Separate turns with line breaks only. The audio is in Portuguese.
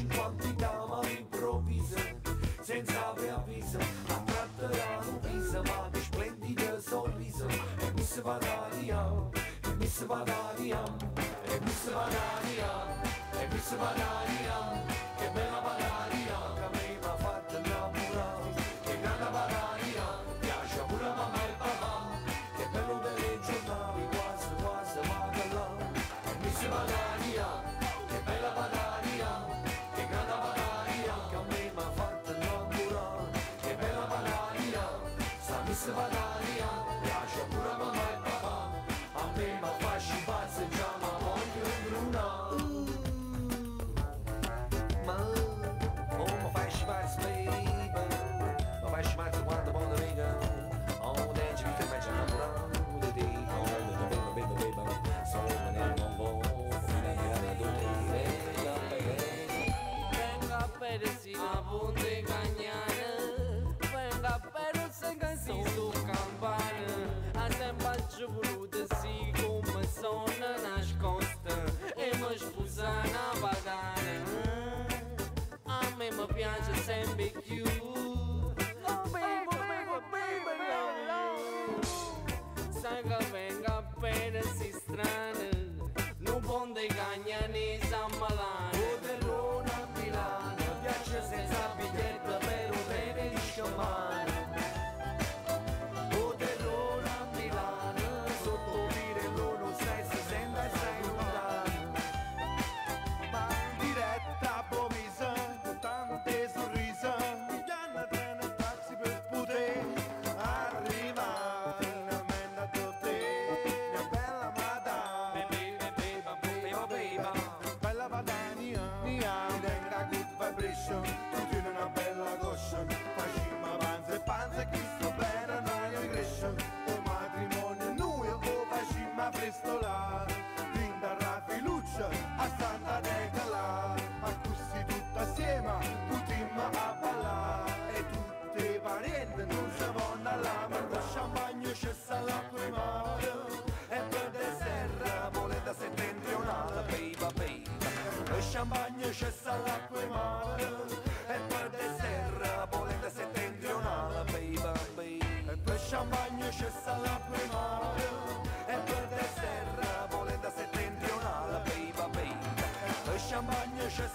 dolci quantità ma improvvisa, senza preavviso, attratta da Lupisa, ma di splendido sorriso, e mi si va da Riam, e mi si va da Riam, e mi si va da Riam, e mi si va da Riam. Sta miss vadaria piace pure a mamma e papà a me mi faccio pazzo già ma voglio bruna ma oh mi faccio pazzo baby mi faccio pazzo quando buona amica oh dance mi fai innamorare di te oh baby baby baby sono nel mondo fino a tutte
Venga per si la punte Venga cansi su campana. A sempre ci voluto si come sono nascosta E mi spusa una bagana A me mi piace sempre più Oh baby, baby, baby, no Sai che venga per si strana Non ponte cagnani s'ammalano
Poderona
champagne c'è l'acqua in mare E per desera volete settentrionale Baby baby. E per champagne c'è l'acqua in mare E per desera volete settentrionale Baby baby. E champagne c'è